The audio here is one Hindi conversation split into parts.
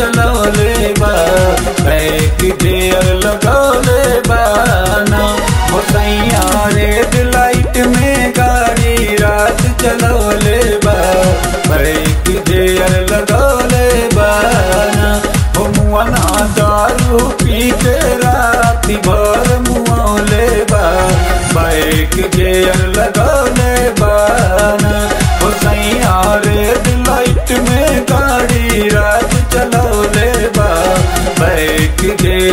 चलौले बा बैक ढेर लगौले बा ना भोसैया रेड लाइट में गाड़ी रात चलौले बा बैक ढेर लगौले बा ना हो मुआना दारू पी के रात भर मुआले बा बैक ढेर लगौले बा ना। भोसैया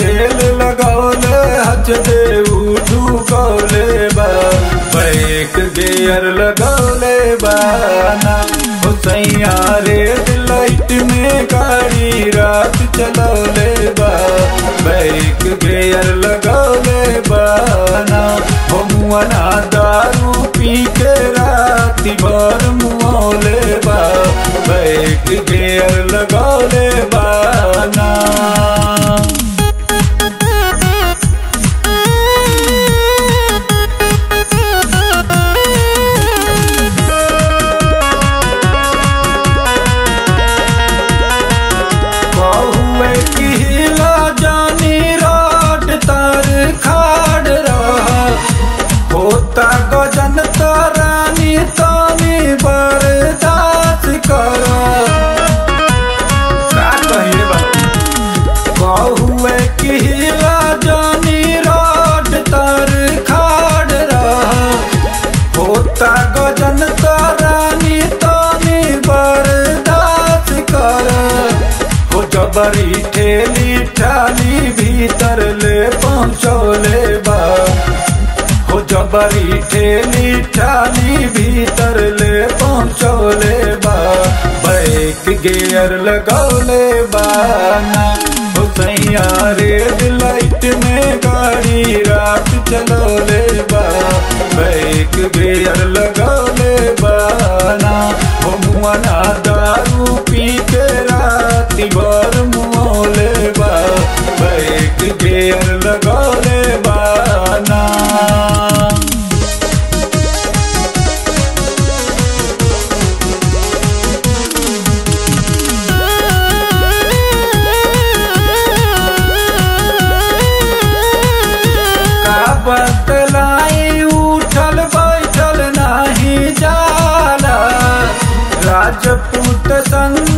तेल लगौले हजते उठू कले बैक गेयर लगौले बाना हो सैया रेड लाइट में गाड़ी रात चलौले बा। बैक गेयर लगौले बाना दारू पी के राती भर मुआले बा। बैक गेयर लगौले बाना जबरी ठेली, ठाली भीतर ले पहुँचौले बा। हो जबरी ठेली, ठाली भीतर ले पहुँचौले बा। बैक गेयर लगौले बाना हो सैया रेड लाइट में गाड़ी रात चलौले बा। बैक गेयर लगौले बाना हो मुआना दारू पी के राती भर मुओले बा बैक गेयर लगौले बाना बैठल नाही राजपूत संजीव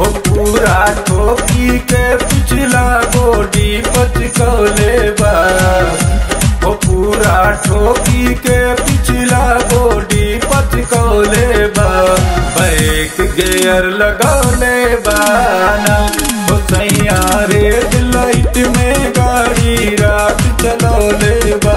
ओ पूरा ठोकी के पिछला गोडी पचकौले बा पूरा ठोकी के पिछला गोडी पचकौले बा बैक गेयर लगौले बाना ओ सैया रेड लाइट में गाड़ी रात चलौले बा